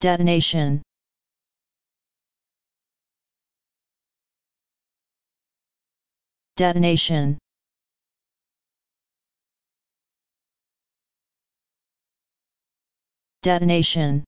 Detonation. Detonation. Detonation.